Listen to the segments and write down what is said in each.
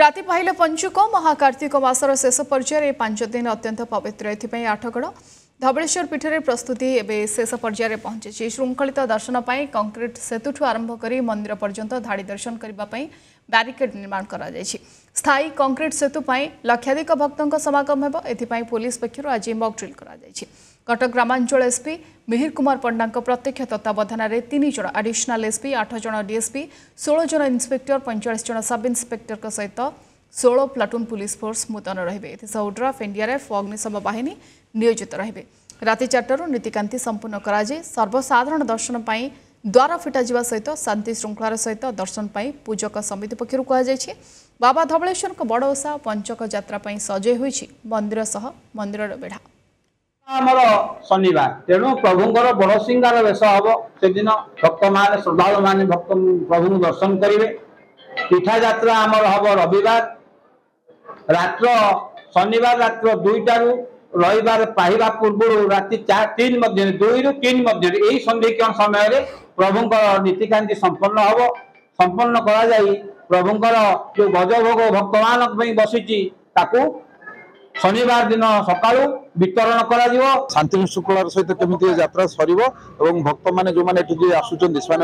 ରାତି ପାହିଲେ ପଞ୍ଚୁକ ମହାକାର୍ତ୍ତିକ ମାସର ଶେଷ ପର୍ଯ୍ୟାୟରେ ପାଞ୍ଚ ଦିନ ଅତ୍ୟନ୍ତ ପବିତ୍ର ଏଥିପାଇଁ ଆଠଗଡ଼ ଧବଳେଶ୍ୱର ପୀଠରେ ପ୍ରସ୍ତୁତି ଏବେ ଶେଷ ପର୍ଯ୍ୟାୟରେ ପହଞ୍ଚିଛି ଶୃଙ୍ଖଳିତ ଦର୍ଶନ ପାଇଁ କଂକ୍ରିଟ୍ ସେତୁଠୁ ଆରମ୍ଭ କରି ମନ୍ଦିର ପର୍ଯ୍ୟନ୍ତ ଧାଡ଼ି ଦର୍ଶନ କରିବା ପାଇଁ ବ୍ୟାରିକେଡ୍ ନିର୍ମାଣ କରାଯାଇଛି ସ୍ଥାୟୀ କଂକ୍ରିଟ୍ ସେତୁ ପାଇଁ ଲକ୍ଷାଧିକ ଭକ୍ତଙ୍କ ସମାଗମ ହେବ ଏଥିପାଇଁ ପୋଲିସ ପକ୍ଷରୁ ଆଜି ମକ୍ ଡ୍ରିଲ୍ କରାଯାଇଛି କଟକ ଗ୍ରାମାଞ୍ଚଳ ଏସ୍ପି ମିହିର କୁମାର ପଣ୍ଡାଙ୍କ ପ୍ରତ୍ୟକ୍ଷ ତତ୍ତ୍ୱାବଧାନରେ ତିନି ଜଣ ଆଡିସନାଲ ଏସ୍ପି ଆଠ ଜଣ ଡିଏସ୍ପି ଷୋହଳ ଜଣ ଇନ୍ସପେକ୍ଟର ପଇଁଚାଳିଶ ଜଣ ସବ୍ ଇନ୍ସପେକ୍ଟରଙ୍କ ସହିତ ଷୋହଳ ପ୍ଲାଟୁନ୍ ପୁଲିସ ଫୋର୍ସ ମୁତୟନ ରହିବେ ଏଥିସହ ଡ୍ରଫ୍ ଏନ୍ଡିଆର୍ଏଫ୍ ଅଗ୍ନିଶମ ବାହିନୀ ନିୟୋଜିତ ରହିବେ ରାତି ଚାରିଟାରୁ ନୀତିକାନ୍ତି ସମ୍ପୂର୍ଣ୍ଣ କରାଯାଇ ସର୍ବସାଧାରଣ ଦର୍ଶନ ପାଇଁ ଦ୍ୱାର ଫିଟାଯିବା ସହିତ ଶାନ୍ତି ଶୃଙ୍ଖଳାର ସହିତ ଦର୍ଶନ ପାଇଁ ପୂଜକ ସମିତି ପକ୍ଷରୁ କୁହାଯାଇଛି ବାବା ଧବଳେଶ୍ୱରଙ୍କ ବଡ଼ ଓଷା ପଞ୍ଚକ ଯାତ୍ରା ପାଇଁ ସଜେଇ ହୋଇଛି ମନ୍ଦିର ସହ ମନ୍ଦିରର ବେଢ଼ା शनिवार तेणु प्रभु बढसिङ्गार बेस हदिन भक्त म श्रद्धालु प्रभु दर्शन गरे पीठा ज्रा हाम्रो र शबार रात्र दुईटा र पार्व चार तिन मध्य दुई रु तिन मध्यक्षण समयले प्रभु नीतिका सम्पन्न हव सम्पन्न गराइ प्रभु जो गजभो भक्तवान बसि त दिन सकालु বিতরণ করা শান্তি শৃঙ্খলার সহিত কেমিতি যাত্রা সরব এবং ভক্ত মানে যে এটি আসুচার সে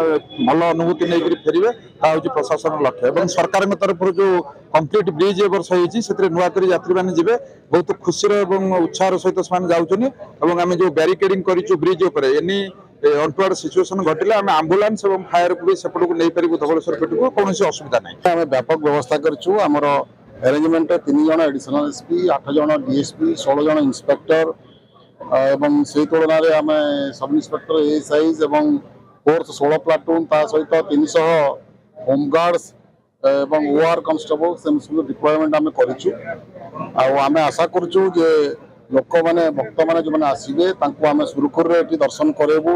ভাল অনুভূতি নিয়ে ফেরবে তা হচ্ছে প্রশাসন লক্ষ্য এবং সরকার তরফর যে কমপ্লিট ব্রিজ এবর্ষ হয়েছে সেটি নূয়া করে যাত্রী মানে যাবে বহুত খুশির এবং উৎসাহর সহিত সে যাচ্ছেন এবং আমি যে ব্যারিকেডিং করছু ব্রিজ উপরে এনি অন্টুয়ার সিচুয়েসন ঘটিলে আমি আম্বুলান্স এবং ফায়ারকে সেপটক নিয়ে পারু ধবলেশ্বর পেটকু কোণী অসুবিধা নাই আমি ব্যাপক ব্যবস্থা করছু আমার আরেঞ্জমেন্টে তিন জন আডিশনাল এসপি আট জন ডিএসপি ষোল জন ইন্সপেক্টর এবং সেই তুলনায় আমি সব ইন্সপেক্টর এ সাইজ এবং ফোর্স ষোল প্লাটুন তা সহিত তিনশহ হোমগার্ডস এবং ওআর কনস্টেবল সেমতি সব ডিপ্লয়মেন্ট আমি করছু আমি আশা করছু যে লোক মানে ভক্ত মানে যে আসবে তাঁকু আমি সুরুখুরে এটি দর্শন করাইবু